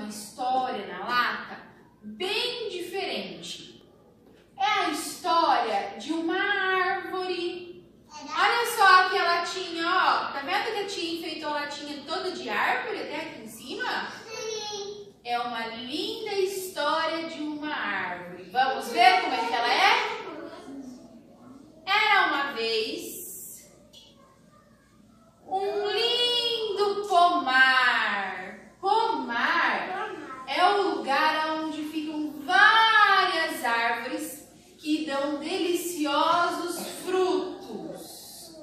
uma história na lata bem diferente. É a história de uma árvore. Olha só que ela tinha, ó. Tá vendo que a tia enfeitou a latinha toda de árvore até aqui em cima? É uma linda história de uma árvore. Vamos ver como é que ela é? Era uma vez um lindo pomar. Pomar é o lugar onde ficam várias árvores que dão deliciosos frutos.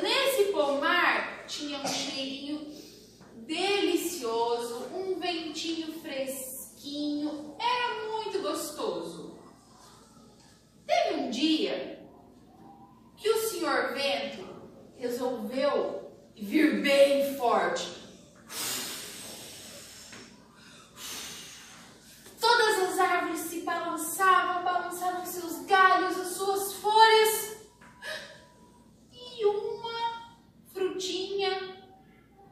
Nesse pomar tinha um cheirinho delicioso, um ventinho fresquinho, era muito gostoso. Teve um dia que o senhor vento resolveu vir bem forte. Todas as árvores se balançavam, balançavam seus galhos, as suas folhas. E uma frutinha,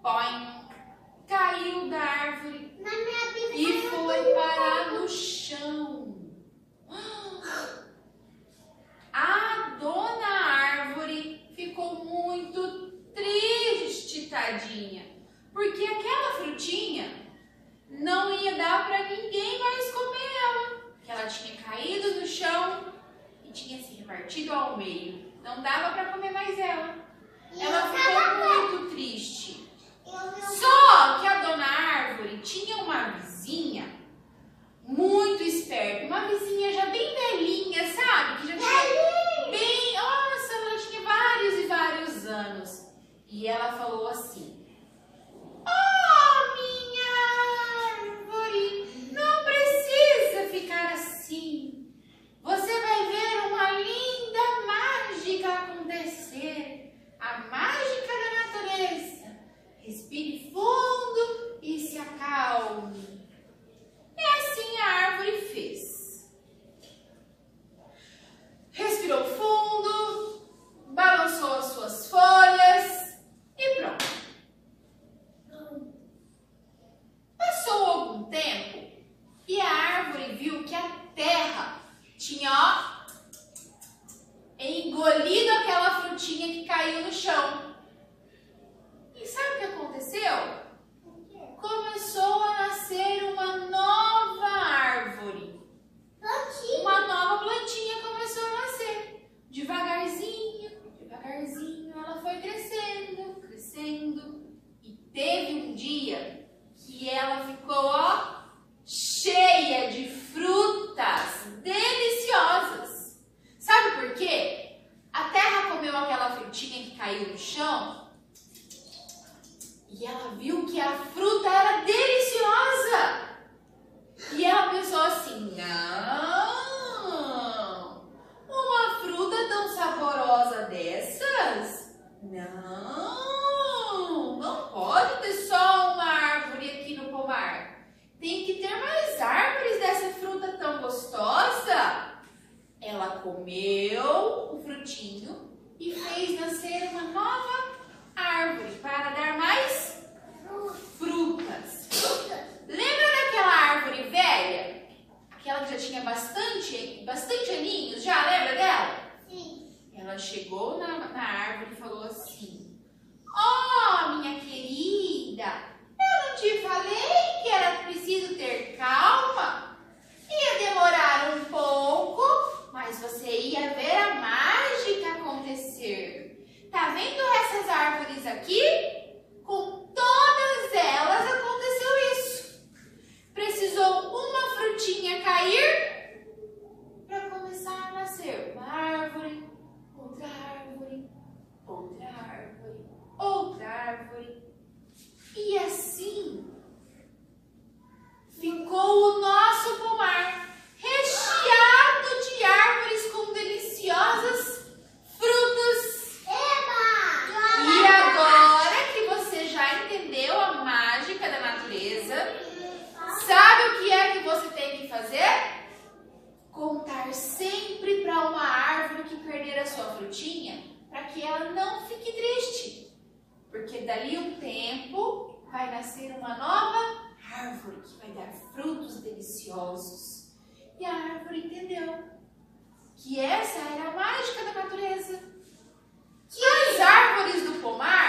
põe, caiu da árvore Na minha vida. e foi parar no chão. A dona árvore ficou muito triste, tadinha, porque aquela frutinha não ia dar para ninguém mais comer ela, que ela tinha caído no chão e tinha se repartido ao meio. Não dava para comer mais ela. So chão e ela viu que a fruta era deliciosa. E ela pensou assim: não, uma fruta tão saborosa dessas? Não, não pode ter só uma árvore aqui no pomar. Tem que ter mais árvores dessa fruta tão gostosa. Ela comeu o frutinho e fez nascer uma nova árvore para dar mais frutas. Lembra daquela árvore velha? Aquela que já tinha bastante, bastante aninhos, já lembra dela? Sim. Ela chegou na, na árvore e falou assim: Oh, minha querida, eu não te falei que era preciso ter calma? Ia demorar um pouco, mas você ia ver a mágica acontecer. Tá vendo essas árvores aqui? Com todas elas aconteceu isso. Precisou uma frutinha cair para começar a nascer uma árvore, outra árvore, outra árvore, outra árvore. E assim ficou o nosso pomar recheado de árvores com deliciosas frutas. Eba! E agora que você já entendeu a mágica da natureza, sabe o que é que você tem que fazer? Contar sempre para uma árvore que perder a sua frutinha, para que ela não fique triste. Porque dali um tempo vai nascer uma nova árvore que vai dar frutos deliciosos. E a árvore entendeu que essa era a mágica da natureza. As árvores do pomar